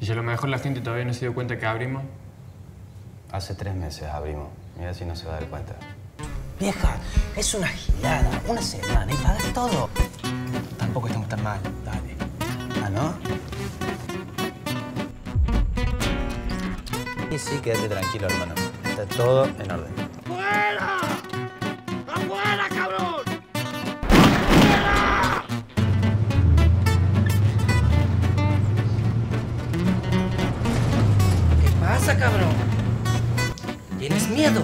Y si a lo mejor la gente todavía no se dio cuenta que abrimos. Hace tres meses abrimos. Mira si no se va a dar cuenta. Vieja, es una gilada, una semana y pagas todo. Tampoco estamos tan mal, dale. ¿Ah, no? Y sí, quédate tranquilo, hermano. Está todo en orden. Pasa, cabrón? ¿Tienes miedo?